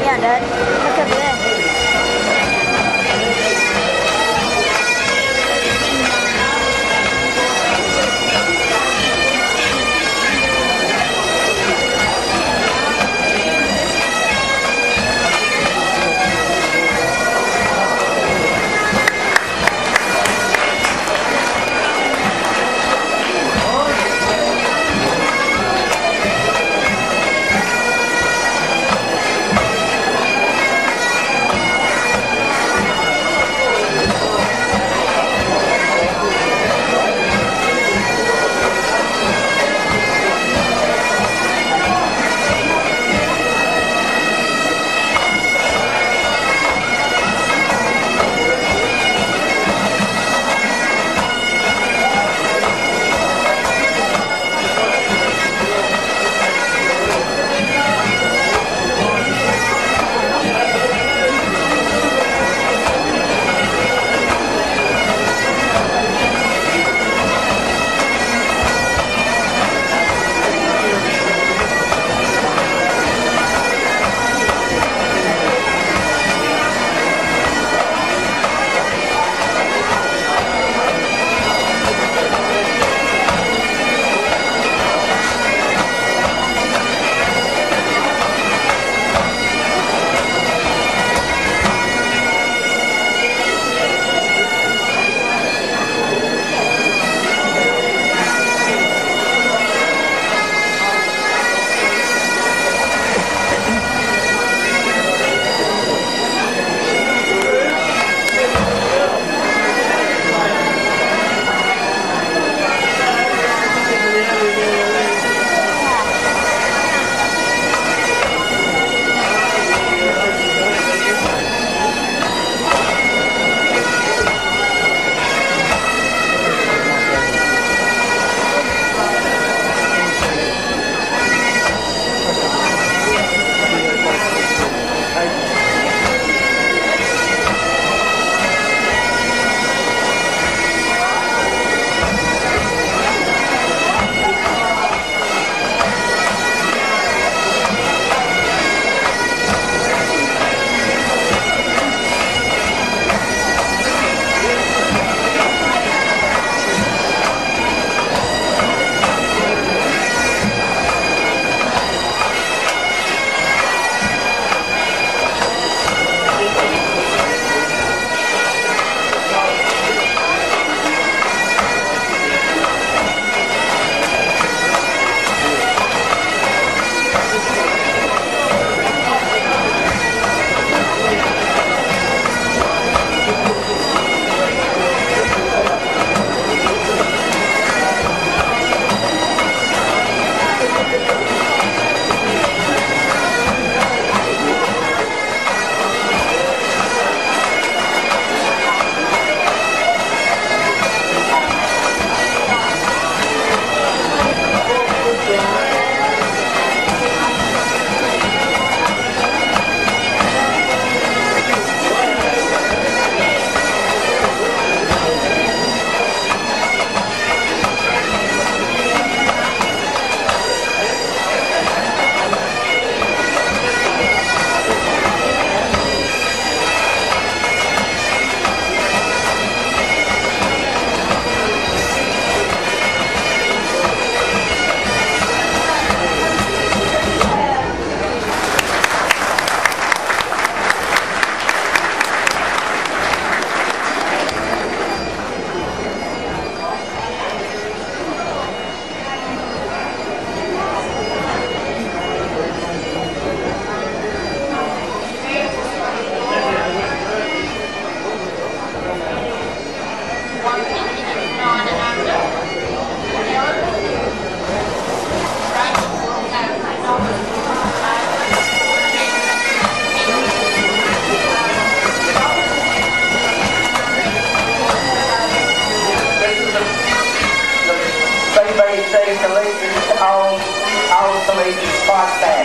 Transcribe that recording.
没人 Highway 58.